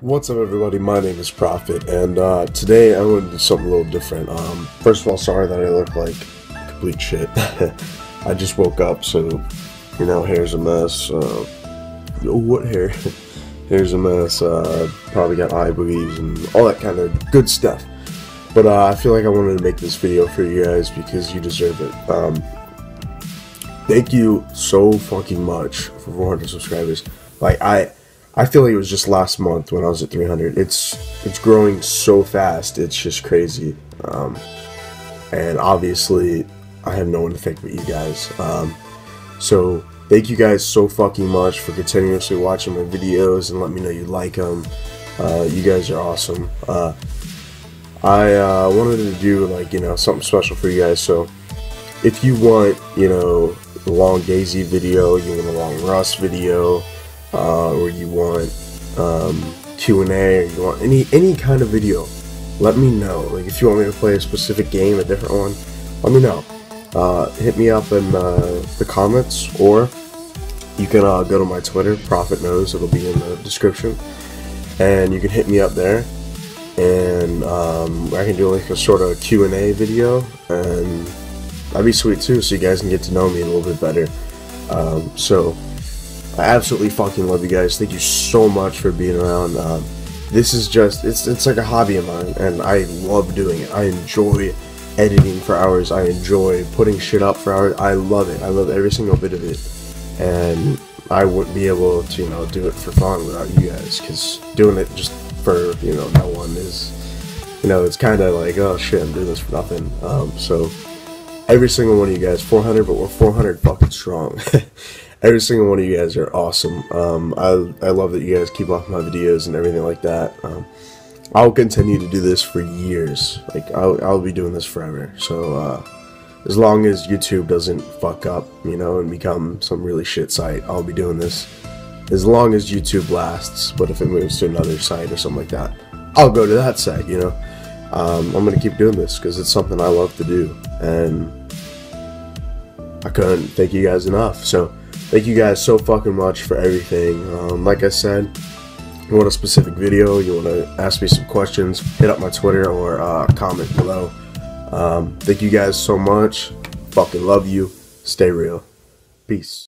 What's up, everybody? My name is Prophet, and uh, today I want to do something a little different. Um, first of all, sorry that I look like complete shit. I just woke up, so you know, hair's a mess. Uh, what hair? hair's a mess. Uh, probably got eye boogies and all that kind of good stuff. But uh, I feel like I wanted to make this video for you guys because you deserve it. Um, thank you so fucking much for 400 subscribers. Like I I feel like it was just last month when I was at 300. It's it's growing so fast. It's just crazy. Um, and obviously, I have no one to thank but you guys. Um, so thank you guys so fucking much for continuously watching my videos and let me know you like them. Uh, you guys are awesome. Uh, I uh, wanted to do like you know something special for you guys. So if you want you know a long DayZ video, you want a long Rust video uh, or you want um, Q&A, or you want any any kind of video, let me know. Like if you want me to play a specific game, a different one, let me know. Uh, hit me up in uh, the comments, or you can uh, go to my Twitter, Prophet Knows. It'll be in the description, and you can hit me up there, and um, I can do like a sort of Q and A video, and that'd be sweet too, so you guys can get to know me a little bit better. Um, so I absolutely fucking love you guys. Thank you so much for being around. Uh, this is just it's it's like a hobby of mine, and I love doing it. I enjoy editing for hours. I enjoy putting shit up for hours. I love it. I love every single bit of it, and I wouldn't be able to you know do it for fun without you guys. Because doing it just for you know no one is you know it's kind of like oh shit I'm doing this for nothing. Um, so every single one of you guys, 400, but we're 400 fucking strong. every single one of you guys are awesome. Um, I, I love that you guys keep off my videos and everything like that. Um, I'll continue to do this for years. Like, I'll, I'll be doing this forever. So, uh, as long as YouTube doesn't fuck up, you know, and become some really shit site, I'll be doing this. As long as YouTube lasts, but if it moves to another site or something like that, I'll go to that site, you know. Um, I'm gonna keep doing this because it's something I love to do, and I couldn't thank you guys enough. So, Thank you guys so fucking much for everything. Um, like I said, you want a specific video, you want to ask me some questions, hit up my Twitter or uh, comment below. Um, thank you guys so much. Fucking love you. Stay real. Peace.